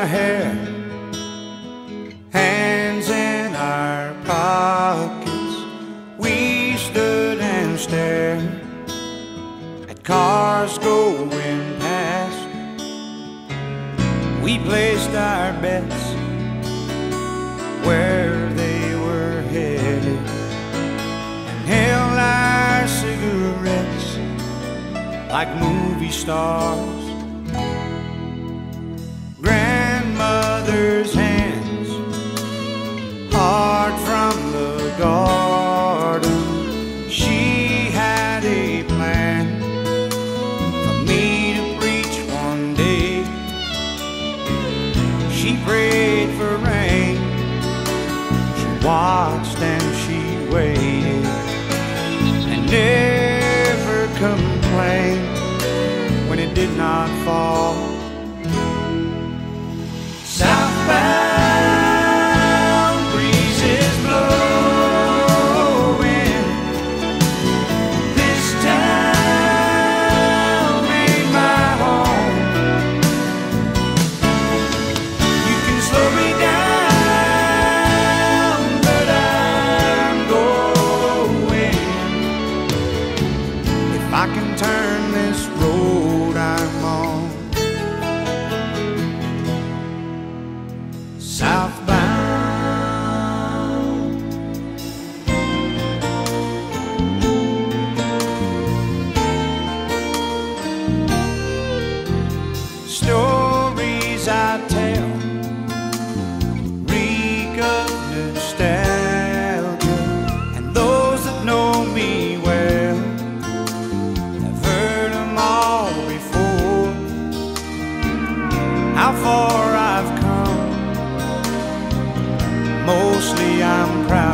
our hair, hands in our pockets. We stood and stared at cars going past. We placed our bets where they were headed and held our cigarettes like movie stars. Garden. She had a plan for me to preach one day. She prayed for rain. She watched and she waited and never complained when it did not fall. Can turn this road how far I've come. Mostly I'm proud.